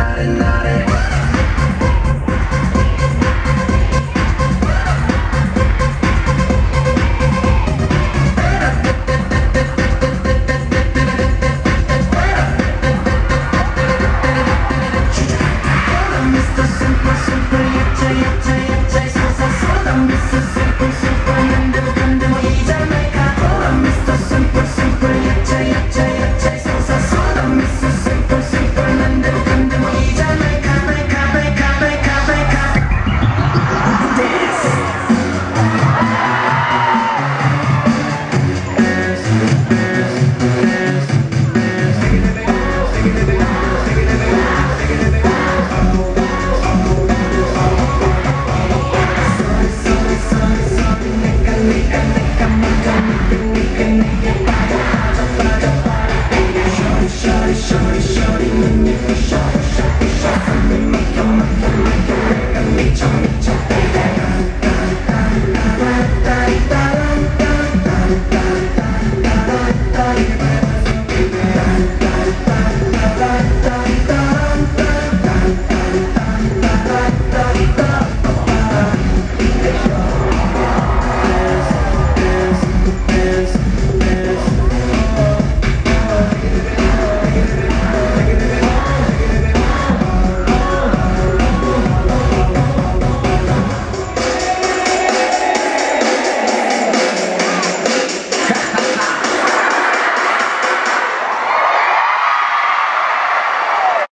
naughty naughty